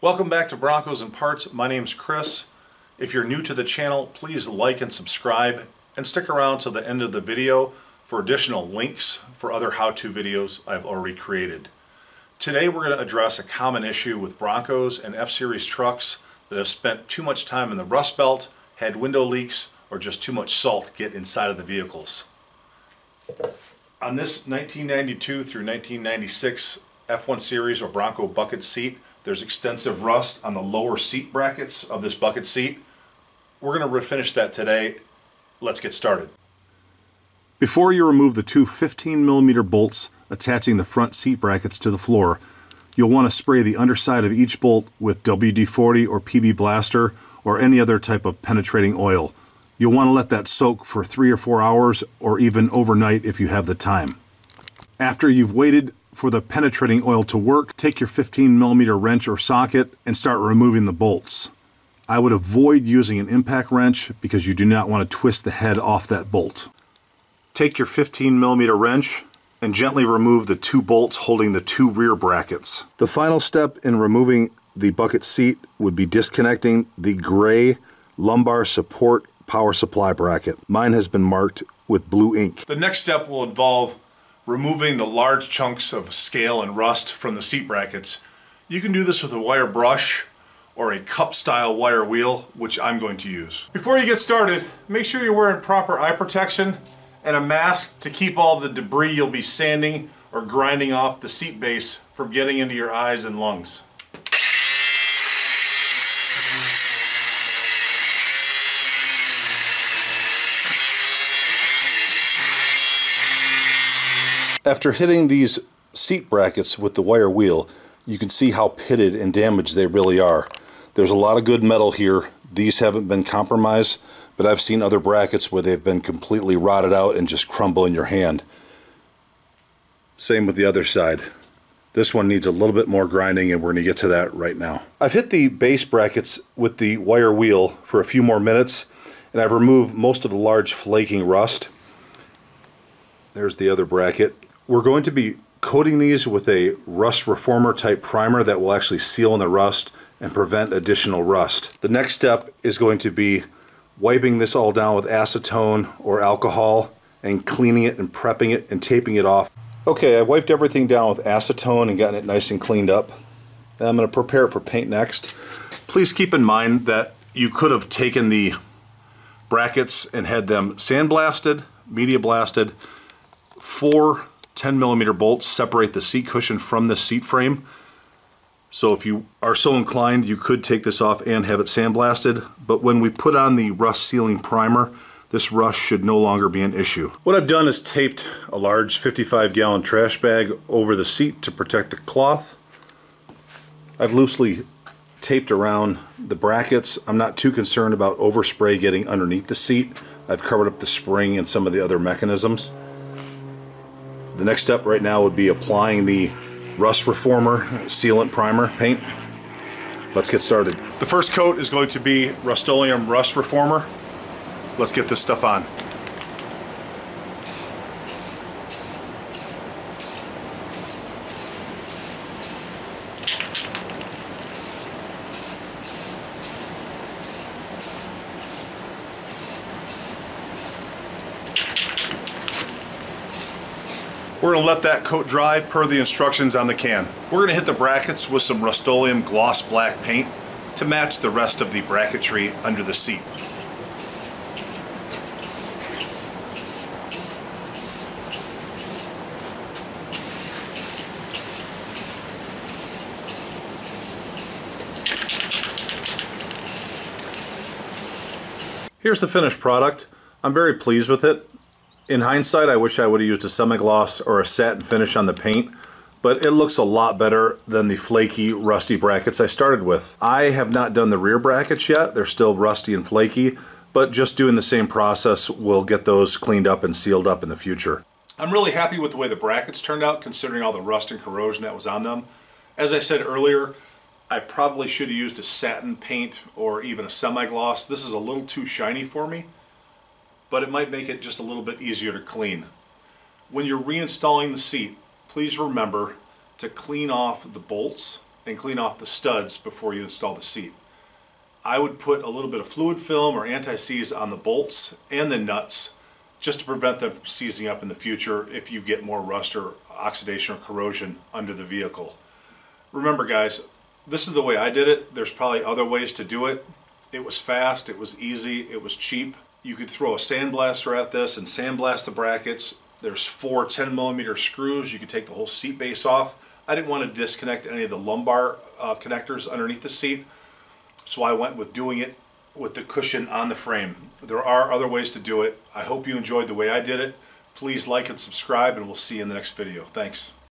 Welcome back to Broncos and Parts. My name's Chris. If you're new to the channel, please like and subscribe and stick around to the end of the video for additional links for other how-to videos I've already created. Today we're going to address a common issue with Broncos and F-Series trucks that have spent too much time in the rust belt, had window leaks, or just too much salt get inside of the vehicles. On this 1992 through 1996 F1 Series or Bronco bucket seat, there's extensive rust on the lower seat brackets of this bucket seat. We're going to refinish that today. Let's get started. Before you remove the two 15 millimeter bolts attaching the front seat brackets to the floor, you'll want to spray the underside of each bolt with WD-40 or PB Blaster or any other type of penetrating oil. You'll want to let that soak for three or four hours or even overnight if you have the time. After you've waited for the penetrating oil to work, take your 15 millimeter wrench or socket and start removing the bolts. I would avoid using an impact wrench because you do not want to twist the head off that bolt. Take your 15 millimeter wrench and gently remove the two bolts holding the two rear brackets. The final step in removing the bucket seat would be disconnecting the gray lumbar support power supply bracket. Mine has been marked with blue ink. The next step will involve removing the large chunks of scale and rust from the seat brackets. You can do this with a wire brush or a cup style wire wheel, which I'm going to use. Before you get started, make sure you're wearing proper eye protection and a mask to keep all the debris you'll be sanding or grinding off the seat base from getting into your eyes and lungs. After hitting these seat brackets with the wire wheel, you can see how pitted and damaged they really are. There's a lot of good metal here. These haven't been compromised, but I've seen other brackets where they've been completely rotted out and just crumble in your hand. Same with the other side. This one needs a little bit more grinding and we're going to get to that right now. I've hit the base brackets with the wire wheel for a few more minutes and I've removed most of the large flaking rust. There's the other bracket. We're going to be coating these with a rust reformer type primer that will actually seal in the rust and prevent additional rust. The next step is going to be wiping this all down with acetone or alcohol and cleaning it and prepping it and taping it off. Okay, I wiped everything down with acetone and gotten it nice and cleaned up. Now I'm going to prepare it for paint next. Please keep in mind that you could have taken the brackets and had them sandblasted, media blasted, four 10 millimeter bolts separate the seat cushion from the seat frame. So if you are so inclined, you could take this off and have it sandblasted. But when we put on the rust sealing primer, this rust should no longer be an issue. What I've done is taped a large 55 gallon trash bag over the seat to protect the cloth. I've loosely taped around the brackets. I'm not too concerned about overspray getting underneath the seat. I've covered up the spring and some of the other mechanisms. The next step right now would be applying the rust reformer sealant primer paint. Let's get started. The first coat is going to be Rust-Oleum Rust Reformer. Let's get this stuff on. We're going to let that coat dry per the instructions on the can. We're going to hit the brackets with some Rust-Oleum gloss black paint to match the rest of the bracketry under the seat. Here's the finished product. I'm very pleased with it. In hindsight, I wish I would have used a semi-gloss or a satin finish on the paint, but it looks a lot better than the flaky, rusty brackets I started with. I have not done the rear brackets yet. They're still rusty and flaky, but just doing the same process will get those cleaned up and sealed up in the future. I'm really happy with the way the brackets turned out, considering all the rust and corrosion that was on them. As I said earlier, I probably should have used a satin paint or even a semi-gloss. This is a little too shiny for me but it might make it just a little bit easier to clean. When you're reinstalling the seat, please remember to clean off the bolts and clean off the studs before you install the seat. I would put a little bit of fluid film or anti-seize on the bolts and the nuts just to prevent them from seizing up in the future if you get more rust or oxidation or corrosion under the vehicle. Remember guys, this is the way I did it. There's probably other ways to do it. It was fast, it was easy, it was cheap. You could throw a sandblaster at this and sandblast the brackets. There's four 10 millimeter screws. You could take the whole seat base off. I didn't want to disconnect any of the lumbar uh, connectors underneath the seat. So I went with doing it with the cushion on the frame. There are other ways to do it. I hope you enjoyed the way I did it. Please like and subscribe and we'll see you in the next video. Thanks.